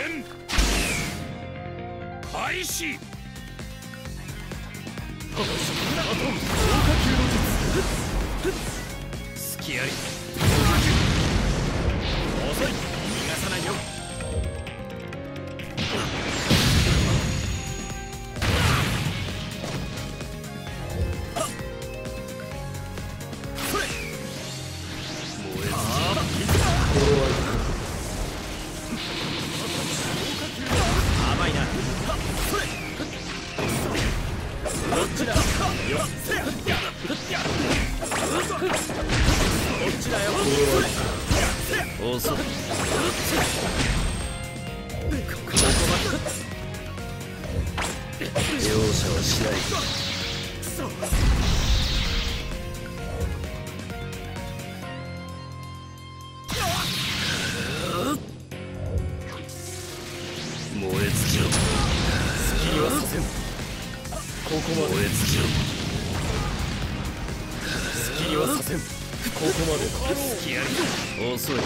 戦。開始。バトン強化球の術。隙あり燃え尽きろ。隙はさせんここまで。燃え尽きにはさせんここまで。隙あり遅い